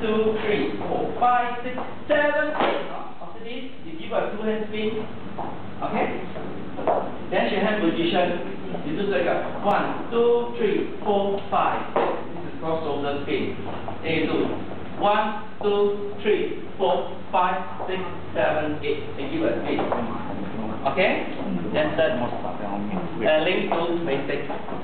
two, three, four, five, six, seven, eight. After this, you give a two hand spin. Okay? Then your hand position. You do like a one, two, three, four, five, six. This is cross shoulder spin. Then you do one, two, three, four, five, six, seven, eight. And give a spin. Okay? Then third, uh, link to basic.